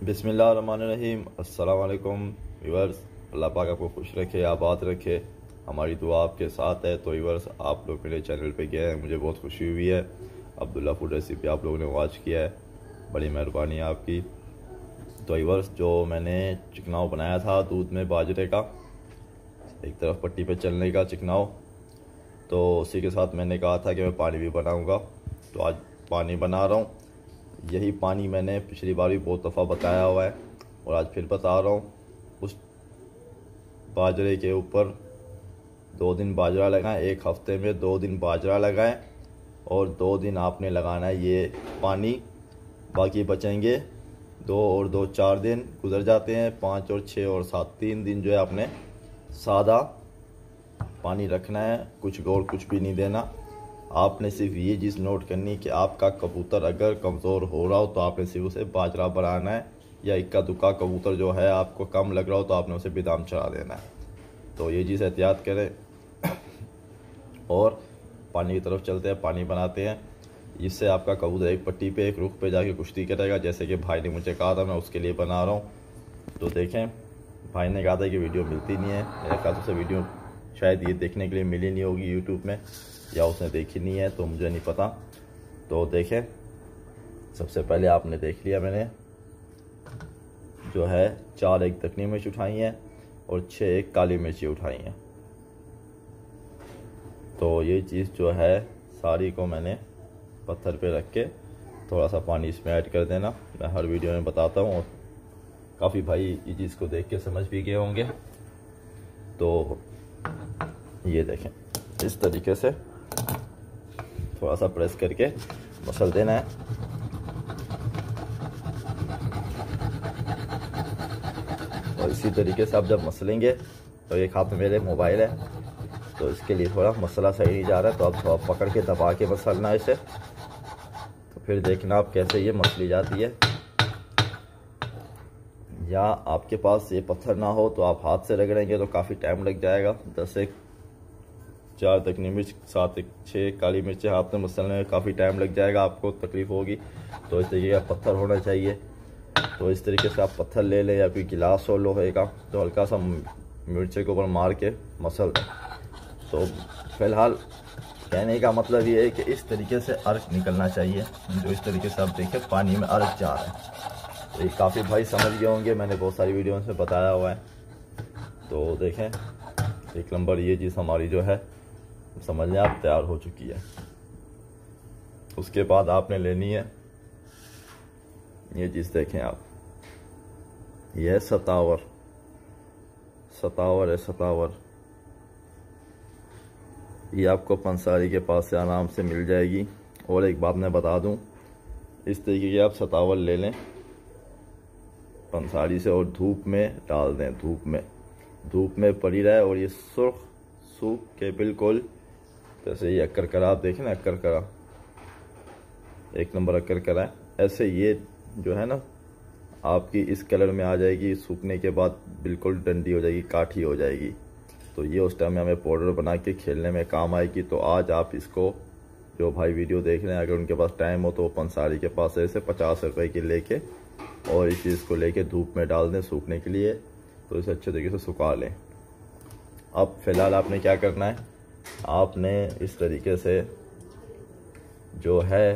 बिसमीम अस्सलाम व्यूवर्स अल्लाह पाक आपको खुश रखे, आबाद रखे। हमारी दुआ आपके साथ है। तो व्यूवर्स आप लोग मेरे चैनल पे गए हैं, मुझे बहुत खुशी हुई है। अब्दुल्ला फ़ूड रेसिपी आप लोगों ने वॉच किया है। बड़ी मेहरबानी है आपकी। तो व्यूवर्स जो मैंने चिकनाव बनाया था, दूध में बाजरे का, एक तरफ़ पट्टी पे चलने का चिकनाव तो उसी के साथ मैंने कहा था कि मैं पानी भी बनाऊँगा। तो आज पानी बना रहा हूँ। यही पानी मैंने पिछली बार भी बहुत दफ़ा बताया हुआ है और आज फिर बता रहा हूँ। उस बाजरे के ऊपर दो दिन बाजरा लगाएँ, एक हफ़्ते में दो दिन बाजरा लगाएँ और दो दिन आपने लगाना है ये पानी। बाकी बचेंगे दो और दो चार दिन गुजर जाते हैं, पाँच और छः और सात, तीन दिन जो है आपने सादा पानी रखना है, कुछ और कुछ भी नहीं देना। आपने सिर्फ़ ये चीज़ नोट करनी है कि आपका कबूतर अगर कमज़ोर हो रहा हो तो आपने सिर्फ़ उसे बाजरा बनाना है, या इक्का दुक्का कबूतर जो है आपको कम लग रहा हो तो आपने उसे बिदाम चढ़ा देना है। तो ये चीज़ एहतियात करें। और पानी की तरफ़ चलते हैं, पानी बनाते हैं। इससे आपका कबूतर एक पट्टी पे, एक रुख पे जाके कुश्ती करेगा। जैसे कि भाई ने मुझे कहा था, मैं उसके लिए बना रहा हूँ। तो देखें, भाई ने कहा था कि वीडियो मिलती नहीं है। मेरे ख्याल से वीडियो शायद ये देखने के लिए मिली नहीं होगी यूट्यूब में। या उसने देखी नहीं है तो मुझे नहीं पता। तो देखें। सबसे पहले आपने देख लिया मैंने। जो है, चार एक दखनी मिर्च उठाई हैं और छः एक काली मिर्ची उठाई हैं। तो ये चीज़ जो है, सारी को मैंने पत्थर पे रख के थोड़ा सा पानी इसमें ऐड कर देना। मैं हर वीडियो में बताता हूँ और काफ़ी भाई ये चीज़ को देख के समझ भी गए होंगे। तो ये देखें। इस तरीके से थोड़ा सा प्रेस करके मसल देना है। और इसी तरीके से आप जब मसलेंगे तो एक हाथ मेरे मोबाइल है तो इसके लिए थोड़ा मसला सही नहीं जा रहा है तो आप थोड़ा पकड़ के दबा के मसलना है इसे। तो फिर देखना आप कैसे ये मसली जाती है। या आपके पास ये पत्थर ना हो तो आप हाथ से रगड़ेंगे तो काफ़ी टाइम लग जाएगा। दस एक चार दखनी मिर्च, सात एक छः काली मिर्चें। हाथ में मसलने में काफ़ी टाइम लग जाएगा, आपको तकलीफ़ होगी। तो इस तरीके का पत्थर होना चाहिए। तो इस तरीके से आप पत्थर ले लें या फिर गिलास हो लोहे का। तो हल्का सा मिर्चे के ऊपर मार के मसल तो फ़िलहाल कहने का मतलब ये है कि इस तरीके से अर्क निकलना चाहिए। जो इस तरीके से आप देखें, पानी में अर्क जा रहा है। तो ये काफ़ी भाई समझ गए होंगे, मैंने बहुत सारी वीडियो में बताया हुआ है। तो देखें, एक नंबर ये चीज़ हमारी जो है समझ लें, आप तैयार हो चुकी है। उसके बाद आपने लेनी है, ये चीज़ देखें आप। यह सतावर सतावर है सतावर। ये आपको पंसारी के पास से आराम से मिल जाएगी। और एक बात मैं बता दूँ, इस तरीके की आप सतावर ले लें, पंसारी से और धूप में डाल दें, धूप में। धूप में पड़ी रहे और ये सुर्ख सूख के बिल्कुल जैसे ये अक्कर करा, आप देखें ना अक्कर करा। एक नंबर अक्कर करा है। ऐसे ये जो है ना, आपकी इस कलर में आ जाएगी, सूखने के बाद बिल्कुल डंडी हो जाएगी, काठी हो जाएगी। तो ये उस टाइम में हमें पाउडर बना के खेलने में काम आएगी। तो आज आप इसको, जो भाई वीडियो देख रहे हैं, अगर उनके पास टाइम हो तो वो पंसारी के पास ऐसे पचास रुपए की लेके और इस चीज़ को लेके धूप में डाल दें सूखने के लिए। तो इसे अच्छे तरीके से सुखा लें। अब फ़िलहाल आपने क्या करना है? आपने इस तरीके से जो है,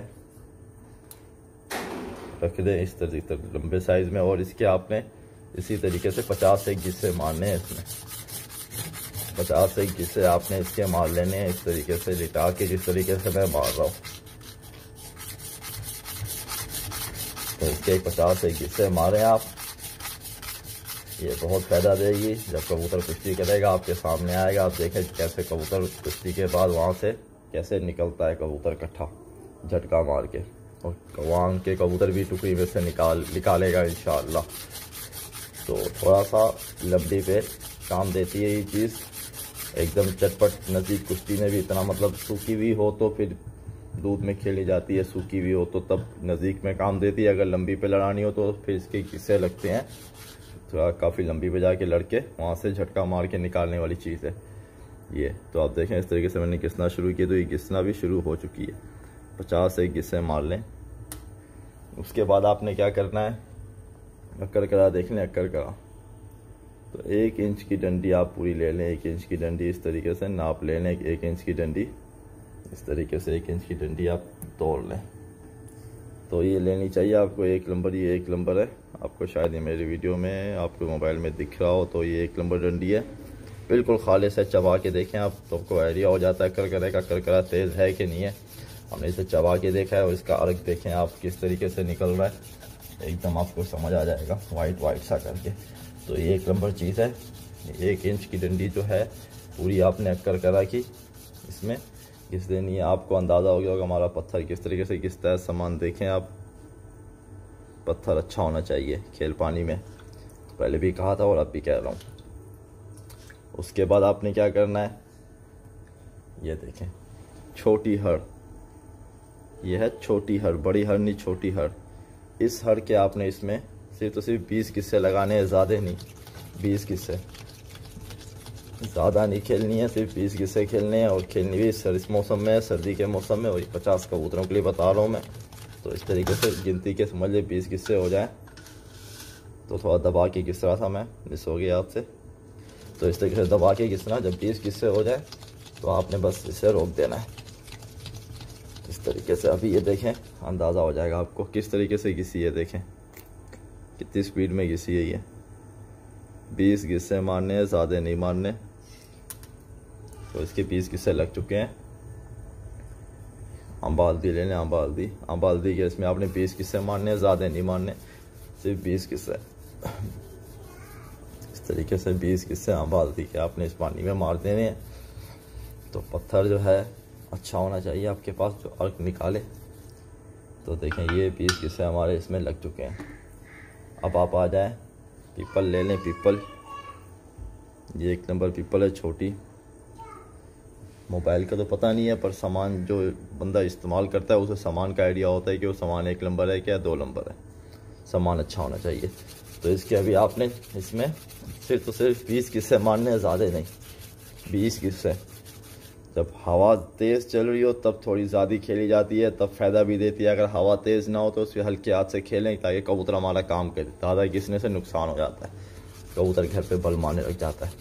रख दें इस तरीके तक, लंबे साइज़ में और इसके आपने इसी तरीके से पचास एक गिस्से मारने हैं इसमें। पचास एक गिस्से आपने इसके मार लेने हैं इस तरीके से लिटा के जिस तरीके से मैं मार रहा हूँ। तो इसके पचास एक गिस्से मारे आप। ये बहुत फ़ायदा देगी। जब कबूतर कुश्ती करेगा, आपके सामने आएगा, आप देखें कैसे कबूतर कुश्ती के बाद वहाँ से कैसे निकलता है कबूतर इकट्ठा झटका मार के। और वहाँ के कबूतर भी टुकड़ी में से निकाल, निकालेगा इन तो थोड़ा सा लंबी पे काम देती है ये चीज़। एकदम चटपट नज़दीक कुश्ती में भी इतना मतलब सूखी हुई हो तो फिर दूध में खेली जाती है, सूखी हुई हो तो तब नज़दीक में काम देती है। अगर लंबी पे लड़ानी हो तो फिर इसके किस्से लगते हैं। काफ़ी लंबी बजा के लड़के वहाँ से झटका मार के निकालने वाली चीज़ है। ये तो आप देखें इस तरीके से मैंने घिसना शुरू किया तो ये घिसना भी शुरू हो चुकी है। पचास एक घिस्से मार लें। उसके बाद आपने क्या करना है? अक्कर करा, देख लें अक्कर करा। तो एक इंच की डंडी आप पूरी ले लें, एक इंच की डंडी इस तरीके से नाप ले लें, एक इंच की डंडी इस तरीके से एक इंच की डंडी आप तोड़ लें। तो ये लेनी चाहिए आपको, एक नंबर, ये एक नंबर है। आपको शायद ये मेरी वीडियो में, आपके मोबाइल में दिख रहा हो तो ये एक नंबर डंडी है। बिल्कुल खाले से चबा के देखें आप तो आपको आइडिया हो जाता है कर करे का कर करा तेज़ है कि नहीं है? हमने इसे चबा के देखा है और इसका अर्क देखें आप, किस तरीके से निकल रहा है। एकदम आपको समझ आ जाएगा वाइट वाइट सा करके। तो ये एक नंबर चीज़ है। एक इंच की डंडी जो है, पूरी आपने अक्कर करा की। इसमें घिस देनी है आपको अंदाज़ा हो गया होगा, हमारा पत्थर किस तरीके से घिसता है सामान देखें आप। पत्थर अच्छा होना चाहिए खेल पानी में। पहले भी कहा था और अब भी कह रहा हूँ। उसके बाद आपने क्या करना है? ये देखें। छोटी हड़ यह है छोटी हड़ बड़ी हड़ नहीं, छोटी हड़ इस हड़ के आपने इसमें सिर्फ़ तो सिर्फ़ बीस किस्से लगाने हैं, ज़्यादा नहीं। बीस किस्से। ज़्यादा नहीं खेलनी है, सिर्फ़ बीस किस्से खेलने हैं और खेलनी भी। सर, इस मौसम में, सर्दी के मौसम में, वही पचास कबूतरों के लिए बता रहा हूँ मैं। तो इस तरीके से गिनती के समझ लीजिए बीस किस्से हो जाए। तो थोड़ा दबा के किस रहा था मैं, मिस हो गया आपसे। तो इस तरीके से दबा के किसना जब बीस किस्से हो जाए तो आपने बस इसे रोक देना है। इस तरीके से अभी ये देखें, अंदाज़ा हो जाएगा आपको किस तरीके से किसी ये देखें। कितनी स्पीड में घिसी है ये। बीस गिस्से मारने हैं, ज़्यादा नहीं मारने। तो इसके बीस गिस्से लग चुके हैं। अम्बालदी ले लें अम्बालदी अम्बालदी के इसमें आपने बीस किस्से मारने हैं, ज़्यादा नहीं मारने। सिर्फ़ बीस किस्से। इस तरीके से बीस किस्से अम्बालदी के आपने इस पानी में मार देने हैं। तो पत्थर जो है अच्छा होना चाहिए आपके पास, जो अर्क निकाले। तो देखें, ये बीस किस्से हमारे इसमें लग चुके हैं। अब आप आ जाए, पीपल ले लें, पीपल। ये एक नंबर पीपल है, छोटी। मोबाइल का तो पता नहीं है, पर सामान जो बंदा इस्तेमाल करता है, उसे सामान का आइडिया होता है कि वो सामान एक नंबर है क्या दो नंबर है। सामान अच्छा होना चाहिए। तो इसके अभी आपने इसमें सिर्फ़ तो सिर्फ़ बीस किस्से मारने ज़्यादा नहीं। बीस किस्से। जब हवा तेज़ चल रही हो, तब थोड़ी ज़्यादा खेली जाती है, तब फ़ायदा भी देती है। अगर हवा तेज़ ना हो तो उसके हल्के हाथ से खेलें, ताकि कबूतर हमारा काम करे। ज़्यादा घिसने से नुकसान हो जाता है। कबूतर घर पे बल मारने लग जाता है।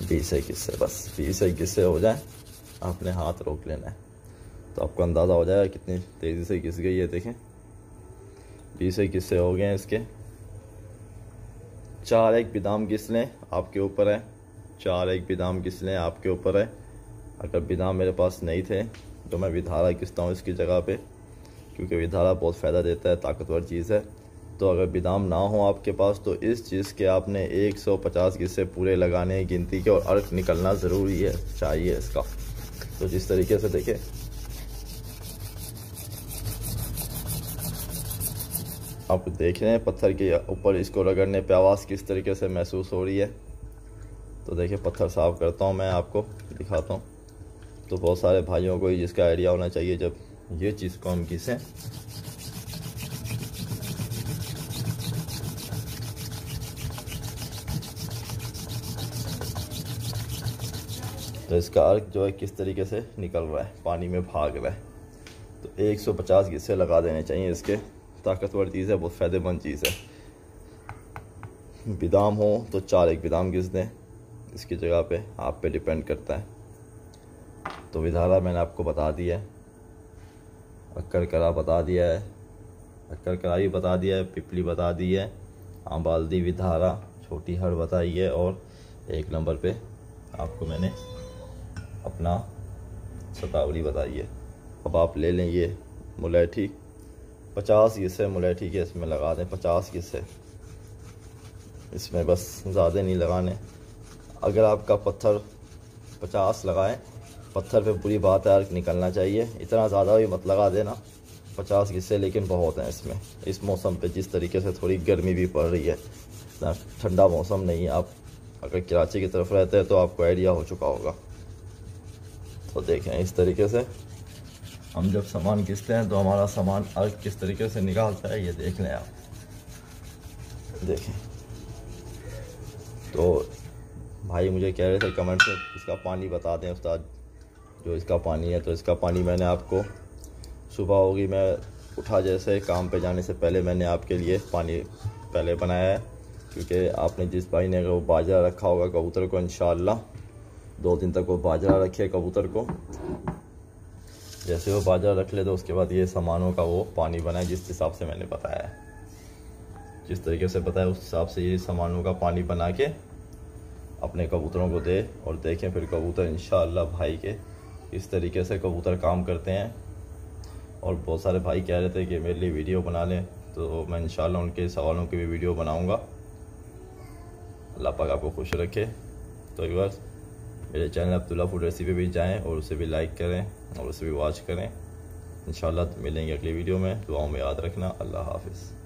बीस एक किस्से बस, बीस एक किस्से हो जाए। आपने हाथ रोक लेना है। तो आपको अंदाज़ा हो जाएगा कितनी तेज़ी से घिस गई है, देखें। बीस एक किस्से हो गए हैं इसके। चार एक बिदाम घिस लें, आपके ऊपर है। चार एक बिदाम किस लें, आपके ऊपर है। अगर बिदाम मेरे पास नहीं थे तो मैं विधारा किसता हूँ इसकी जगह पे, क्योंकि विधारा बहुत फ़ायदा देता है, ताकतवर चीज़ है। तो अगर बिदाम ना हो आपके पास तो इस चीज़ के आपने 150 किस्से पूरे लगाने गिनती के और अर्क निकलना ज़रूरी है, चाहिए इसका। तो जिस तरीके से देखें। आप देख रहे हैं पत्थर के ऊपर इसको रगड़ने पे आवाज़ किस तरीके से महसूस हो रही है। तो देखिए, पत्थर साफ़ करता हूँ मैं आपको, दिखाता हूँ। तो बहुत सारे भाइयों को जिसका आइडिया होना चाहिए जब ये चीज़ को हम घिसें तो इसका अर्क जो है किस तरीके से निकल रहा है? पानी में भाग रहा है। तो 150 गिस्से लगा देने चाहिए इसके। ताकतवर चीज़ है, बहुत फ़ायदेमंद चीज़ है। बिदाम हो तो चार एक बिदाम घिस दें। इसकी जगह पे आप पे डिपेंड करता है। तो विधारा मैंने आपको बता दिया है। अक्कर करा बता दिया है। अक्कर करा भी बता दिया है, पिपली बता दी है। आबालदी विधारा, छोटी हर बताई है और एक नंबर पे आपको मैंने अपना सतावरी बताइए। अब आप ले लें ये मुलेठी। पचास किस्से मुलेठी के इसमें लगा दें पचास किस्से इसमें बस ज़्यादा नहीं लगाने। अगर आपका पत्थर पचास लगाए, पत्थर पे पूरी बात है निकलना चाहिए। इतना ज़्यादा भी मत लगा देना। पचास किस्से लेकिन बहुत हैं इसमें। इस मौसम पे जिस तरीके से थोड़ी गर्मी भी पड़ रही है, इतना ठंडा मौसम नहीं है। आप अगर कराची की तरफ़ रहते हैं तो आपको आइडिया हो चुका होगा। तो देखें इस तरीके से। हम जब सामान घिसते हैं तो हमारा सामान अर्क किस तरीके से निकालता है, ये देख लें आप। देखें। तो भाई मुझे कह रहे थे कमेंट से इसका पानी बता दें उस्ताद। जो इसका पानी है तो इसका पानी मैंने आपको सुबह होगी मैं उठा जैसे काम पे जाने से पहले मैंने आपके लिए पानी पहले बनाया है। क्योंकि आपने जिस भाई ने वो बाजरा रखा होगा कबूतर को इन दो दिन तक वो बाजरा रखे, कबूतर को। जैसे वो बाजरा रख ले तो उसके बाद ये सामानों का वो पानी बनाए जिस हिसाब से मैंने बताया है। जिस तरीके से बताया, उस हिसाब से ये सामानों का पानी बना के अपने कबूतरों को दे और देखें फिर कबूतर इन भाई के, इस तरीके से कबूतर काम करते हैं। और बहुत सारे भाई कह रहे थे कि मेरे लिए वीडियो बना लें तो मैं इन उनके सवालों की भी वीडियो बनाऊँगा। अल्लाह पाक आपको खुश रखे। तो बस मेरे चैनल अब्दुल्ला फ़ूड रेसिपी भी जाएँ और उसे भी लाइक करें और उसे भी वॉच करें। इन मिलेंगे अगली वीडियो में। दुआओं में याद रखना। अल्लाह हाफिज़।